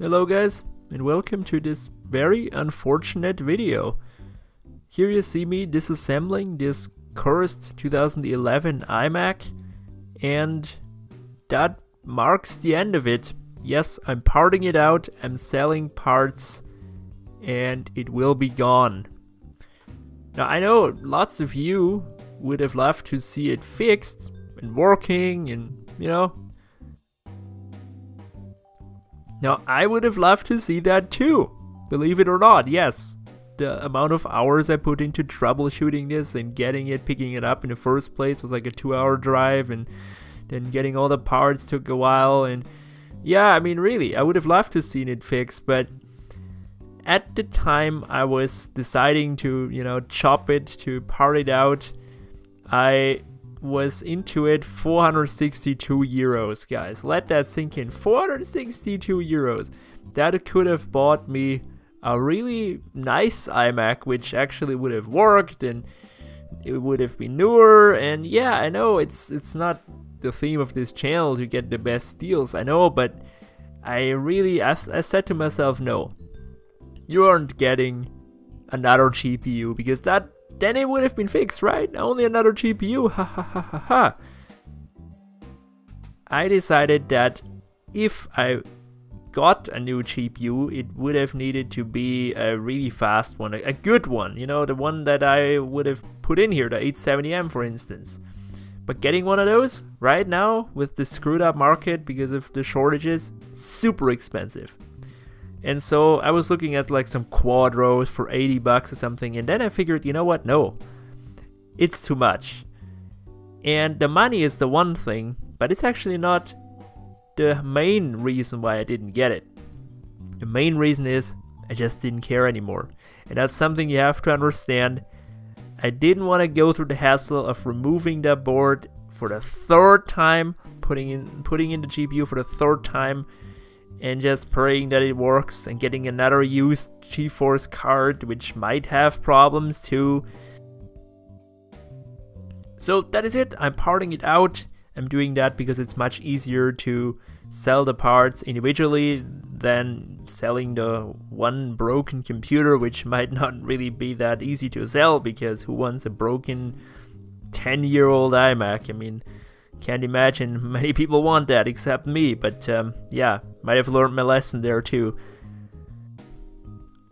Hello guys and welcome to this very unfortunate video. Here you see me disassembling this cursed 2011 iMac and that marks the end of it. Yes, I'm parting it out, I'm selling parts and it will be gone. Now I know lots of you would have loved to see it fixed and working and you know Now, I would have loved to see that too. Believe it or not, yes. The amount of hours I put into troubleshooting this and getting it, picking it up in the first place was like a two hour drive, and then getting all the parts took a while. And yeah, I mean, really, I would have loved to seen it fixed, but at the time I was deciding to, you know, chop it, to part it out, I was into it 462 euros, guys. Let that sink in. 462 euros. That could have bought me a really nice iMac, which actually would have worked and it would have been newer. And yeah, I know it's it's not the theme of this channel to get the best deals. I know, but I really I, I said to myself, no, you aren't getting another GPU because that then it would have been fixed, right? Only another GPU, ha ha ha ha ha. I decided that if I got a new GPU, it would have needed to be a really fast one, a good one, you know, the one that I would have put in here, the 870M for instance. But getting one of those right now with the screwed up market because of the shortages, super expensive. And so I was looking at like some quadros for 80 bucks or something, and then I figured, you know what? No, it's too much. And the money is the one thing, but it's actually not the main reason why I didn't get it. The main reason is I just didn't care anymore. And that's something you have to understand. I didn't want to go through the hassle of removing that board for the third time, putting in putting in the GPU for the third time, and just praying that it works and getting another used GeForce card which might have problems too. So that is it, I'm parting it out. I'm doing that because it's much easier to sell the parts individually than selling the one broken computer which might not really be that easy to sell because who wants a broken 10 year old iMac? I mean, can't imagine many people want that except me, but um, yeah, might have learned my lesson there too.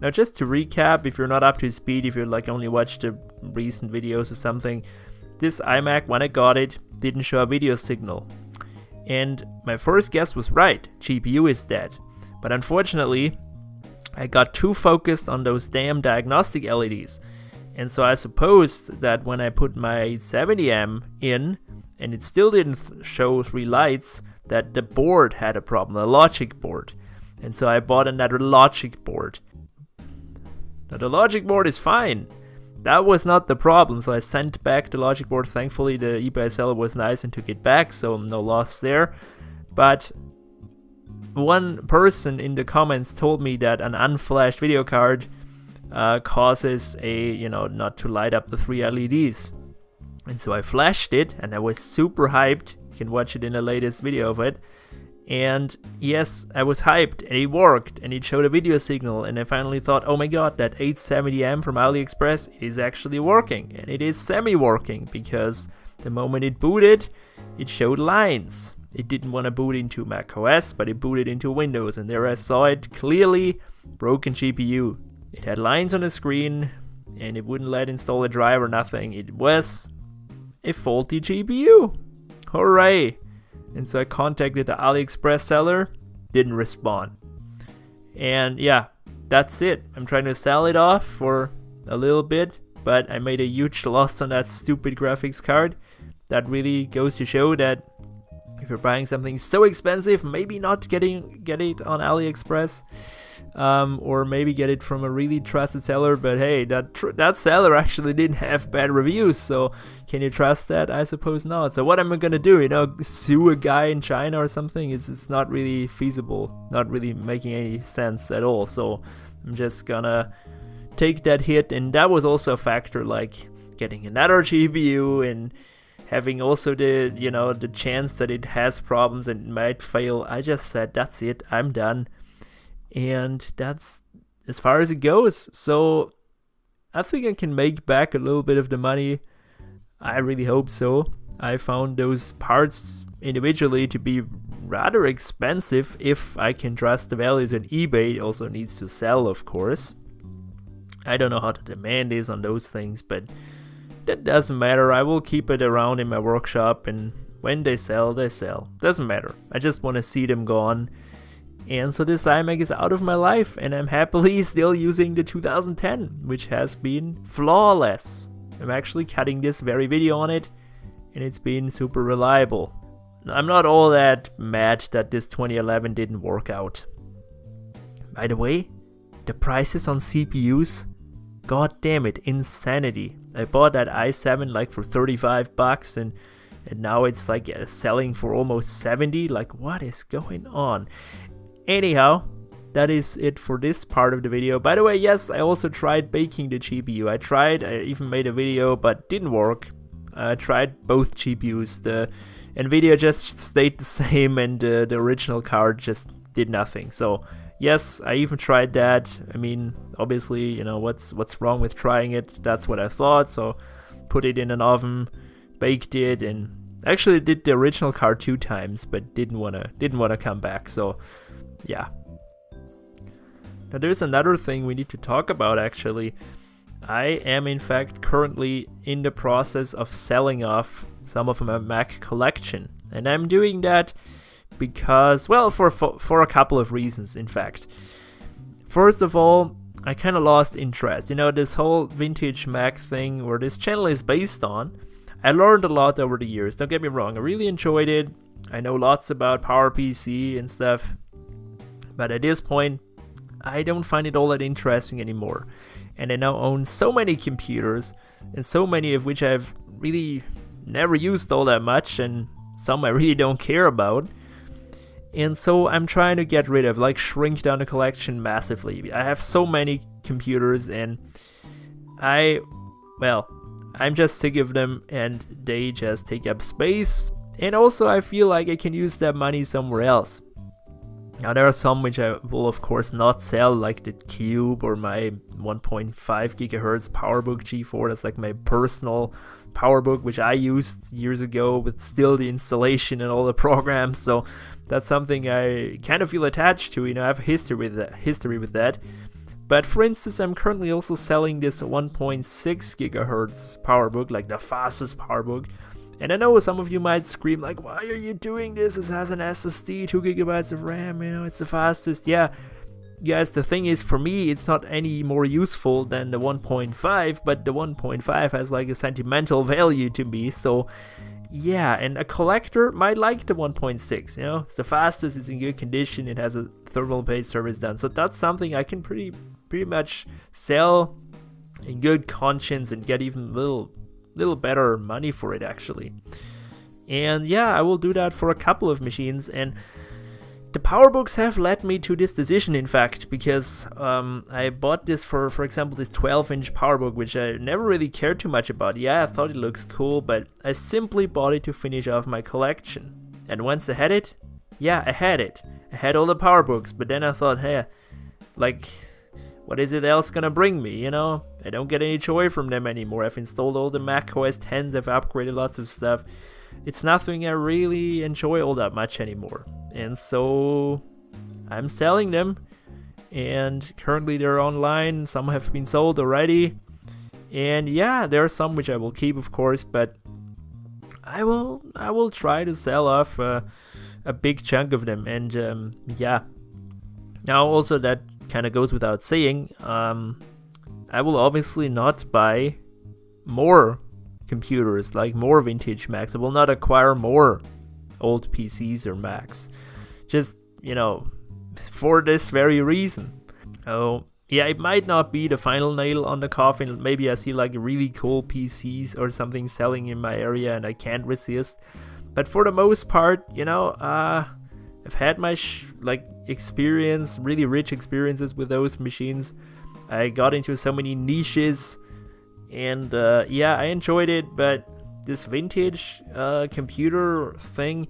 Now just to recap, if you're not up to speed, if you like only watched the recent videos or something, this iMac, when I got it, didn't show a video signal. And my first guess was right, GPU is dead. But unfortunately, I got too focused on those damn diagnostic LEDs. And so I supposed that when I put my 70M in, and it still didn't show three lights that the board had a problem, the logic board. And so I bought another logic board. Now the logic board is fine. That was not the problem, so I sent back the logic board. Thankfully the eBay seller was nice and took it back, so no loss there. But one person in the comments told me that an unflashed video card uh, causes a, you know, not to light up the three LEDs. And so I flashed it and I was super hyped. You can watch it in the latest video of it. And yes, I was hyped and it worked and it showed a video signal and I finally thought, oh my god, that 870M from AliExpress is actually working. And it is semi-working because the moment it booted, it showed lines. It didn't want to boot into macOS, but it booted into Windows and there I saw it clearly, broken GPU. It had lines on the screen and it wouldn't let install a drive or nothing. It was a faulty GPU. Hooray! And so I contacted the AliExpress seller, didn't respond. And yeah, that's it. I'm trying to sell it off for a little bit, but I made a huge loss on that stupid graphics card. That really goes to show that if you're buying something so expensive, maybe not getting get it on AliExpress um, or maybe get it from a really trusted seller. But hey, that that seller actually didn't have bad reviews, so can you trust that? I suppose not. So what am I gonna do? You know, sue a guy in China or something? It's it's not really feasible, not really making any sense at all. So I'm just gonna take that hit, and that was also a factor like getting another GPU and having also the you know the chance that it has problems and might fail i just said that's it i'm done and that's as far as it goes. So I think I can make back a little bit of the money. I really hope so. I found those parts individually to be rather expensive if I can trust the values on eBay. Also needs to sell, of course. I don't know how the demand is on those things, but that doesn't matter. I will keep it around in my workshop and when they sell, they sell. Doesn't matter. I just want to see them gone. And so this iMac is out of my life and I'm happily still using the 2010, which has been flawless. I'm actually cutting this very video on it and it's been super reliable. I'm not all that mad that this 2011 didn't work out. By the way, the prices on CPUs, god damn it, insanity. I bought that i7 like for 35 bucks and and now it's like selling for almost 70 like what is going on anyhow that is it for this part of the video by the way yes i also tried baking the gpu i tried i even made a video but didn't work I tried both GPUs. The NVIDIA just stayed the same and uh, the original card just did nothing. So yes, I even tried that. I mean, obviously, you know, what's what's wrong with trying it? That's what I thought. So put it in an oven, baked it, and actually did the original card two times, but didn't wanna didn't wanna come back. So yeah. Now there's another thing we need to talk about actually. I am in fact currently in the process of selling off some of my Mac collection. And I'm doing that because, well, for, for, for a couple of reasons, in fact. First of all, I kind of lost interest. You know, this whole vintage Mac thing where this channel is based on, I learned a lot over the years. Don't get me wrong, I really enjoyed it. I know lots about PowerPC and stuff. But at this point, I don't find it all that interesting anymore and I now own so many computers, and so many of which I've really never used all that much, and some I really don't care about. And so I'm trying to get rid of, like, shrink down the collection massively. I have so many computers, and I, well, I'm just sick of them, and they just take up space. And also, I feel like I can use that money somewhere else. Now there are some which I will of course not sell like the Cube or my 1.5 gigahertz PowerBook G4 that's like my personal PowerBook which I used years ago with still the installation and all the programs. So that's something I kind of feel attached to you know I have a history with that history with that. But for instance I'm currently also selling this 1.6 gigahertz PowerBook like the fastest PowerBook and I know some of you might scream like, why are you doing this? This has an SSD, 2 gigabytes of RAM, you know, it's the fastest. Yeah, yes, the thing is for me it's not any more useful than the 1.5, but the 1.5 has like a sentimental value to me, so yeah, and a collector might like the 1.6, you know, it's the fastest, it's in good condition, it has a thermal paste service done, so that's something I can pretty pretty much sell in good conscience and get even a little little better money for it actually. And yeah, I will do that for a couple of machines and the PowerBooks have led me to this decision in fact because um, I bought this for for example this 12 inch PowerBook which I never really cared too much about. Yeah, I thought it looks cool but I simply bought it to finish off my collection. And once I had it, yeah, I had it. I had all the PowerBooks but then I thought, hey, like what is it else gonna bring me, you know? I don't get any joy from them anymore. I've installed all the Mac OS 10s, I've upgraded lots of stuff. It's nothing I really enjoy all that much anymore. And so I'm selling them and currently they're online. Some have been sold already. And yeah, there are some which I will keep of course, but I will I will try to sell off uh, a big chunk of them and um, yeah. Now also that kind of goes without saying, um, I will obviously not buy more computers, like more vintage Macs. I will not acquire more old PCs or Macs. Just, you know, for this very reason. Oh, yeah, it might not be the final nail on the coffin. Maybe I see like really cool PCs or something selling in my area and I can't resist. But for the most part, you know, uh, I've had my like experience, really rich experiences with those machines. I got into so many niches, and uh, yeah, I enjoyed it. But this vintage uh, computer thing,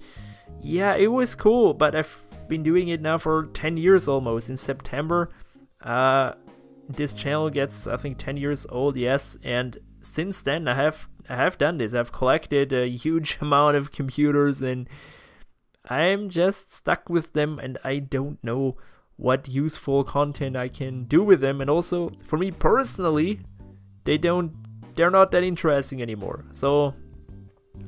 yeah, it was cool. But I've been doing it now for 10 years almost. In September, uh, this channel gets I think 10 years old. Yes, and since then I have I have done this. I've collected a huge amount of computers and I'm just stuck with them and I don't know what useful content I can do with them and also for me personally they don't they're not that interesting anymore. So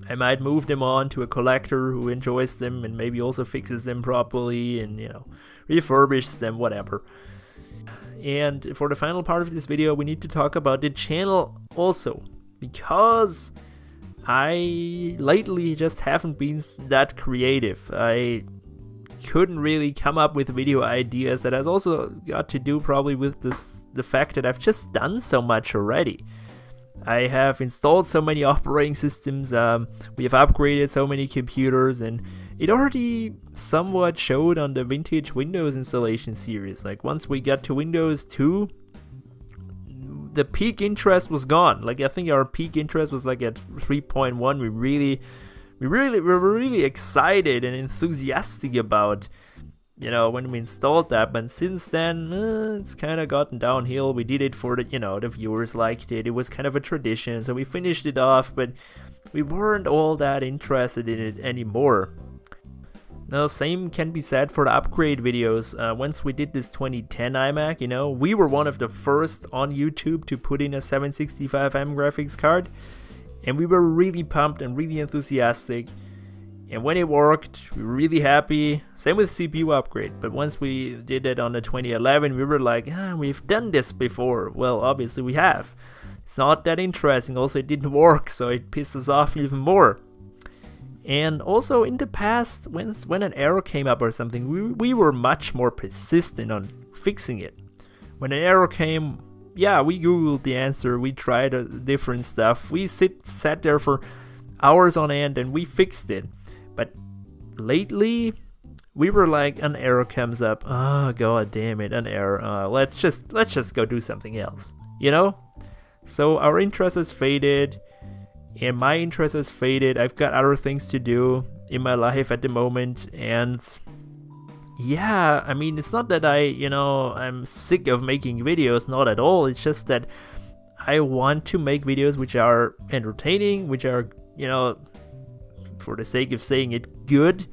I might move them on to a collector who enjoys them and maybe also fixes them properly and you know refurbishes them whatever. And for the final part of this video we need to talk about the channel also because I lately just haven't been that creative. I couldn't really come up with video ideas that has also got to do probably with this the fact that I've just done so much already. I have installed so many operating systems, um, we have upgraded so many computers, and it already somewhat showed on the vintage Windows installation series. Like once we got to Windows 2, the peak interest was gone. Like I think our peak interest was like at 3.1. We really, we really, we were really excited and enthusiastic about, you know, when we installed that. But since then, uh, it's kind of gotten downhill. We did it for the, you know, the viewers liked it. It was kind of a tradition, so we finished it off. But we weren't all that interested in it anymore. Now, same can be said for the upgrade videos. Uh, once we did this 2010 iMac, you know, we were one of the first on YouTube to put in a 765M graphics card, and we were really pumped and really enthusiastic. And when it worked, we were really happy. Same with CPU upgrade. But once we did it on the 2011, we were like, ah, we've done this before. Well, obviously we have. It's not that interesting. Also, it didn't work, so it pissed us off even more. And also in the past, when, when an error came up or something, we, we were much more persistent on fixing it. When an error came, yeah, we googled the answer, we tried different stuff, we sit sat there for hours on end and we fixed it. But lately, we were like, an error comes up, oh god damn it, an error. Uh, let's just let's just go do something else, you know. So our interest has faded and my interest has faded. I've got other things to do in my life at the moment, and yeah, I mean, it's not that I, you know, I'm sick of making videos, not at all. It's just that I want to make videos which are entertaining, which are, you know, for the sake of saying it, good.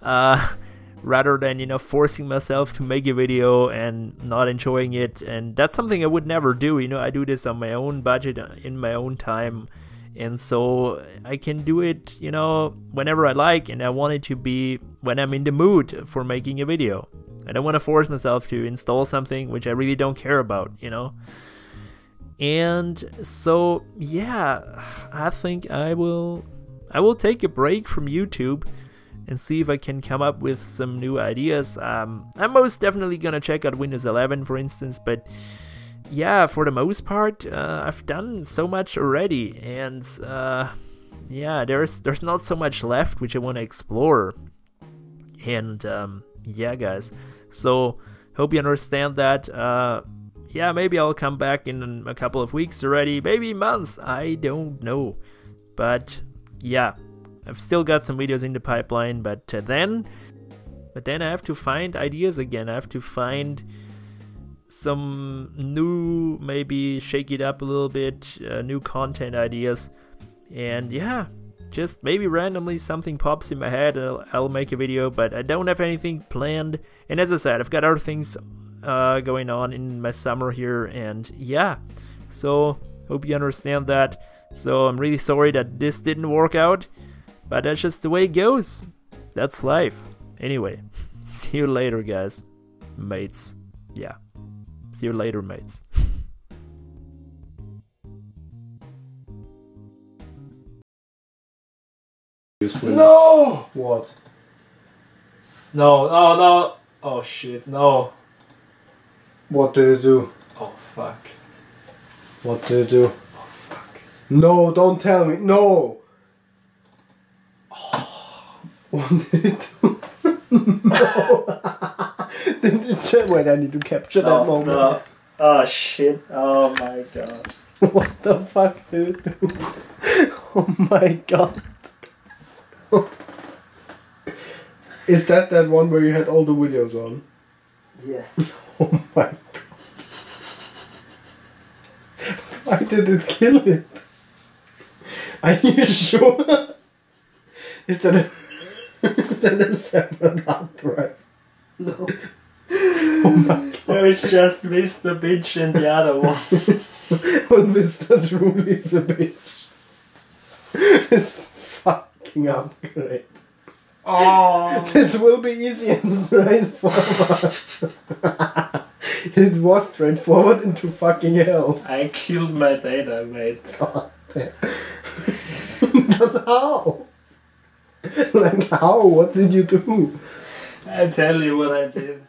Uh, rather than you know forcing myself to make a video and not enjoying it and that's something i would never do you know i do this on my own budget uh, in my own time and so I can do it, you know, whenever I like, and I want it to be when I'm in the mood for making a video. I don't want to force myself to install something which I really don't care about, you know. And so yeah, I think I will I will take a break from YouTube and see if I can come up with some new ideas. Um, I'm most definitely gonna check out Windows 11, for instance, but yeah, for the most part, uh, I've done so much already, and uh, yeah, there's there's not so much left which I want to explore. And um, yeah, guys, so hope you understand that. Uh, yeah, maybe I'll come back in a couple of weeks already, maybe months. I don't know, but yeah, I've still got some videos in the pipeline. But uh, then, but then I have to find ideas again. I have to find some new, maybe shake it up a little bit, uh, new content ideas. And yeah, just maybe randomly something pops in my head and I'll, I'll, make a video, but I don't have anything planned. And as I said, I've got other things uh, going on in my summer here, and yeah, so hope you understand that. So I'm really sorry that this didn't work out, but that's just the way it goes. That's life. Anyway, see you later, guys. Mates. Yeah. See you later, mates. No! What? No, no, no. Oh shit, no. What did you do? Oh fuck. What did you do? Oh fuck. No, don't tell me. No! Oh. What did you do? no! Wait, I need to capture no, that moment. No. Oh shit. Oh my god. What the fuck did you do? Oh my god. Is that that one where you had all the videos on? Yes. Oh my god. Why did it kill it? Are you sure? Is that a, is that a separate hard drive? no. Oh There's just Mr. Bitch and the other one. Oh, well, Mr. Truly is a bitch. It's fucking upgrade. Oh. This will be easy and straightforward. it was straightforward into fucking hell. I killed my data, mate. God damn. But how? Like how? What did you do? I tell you what I did.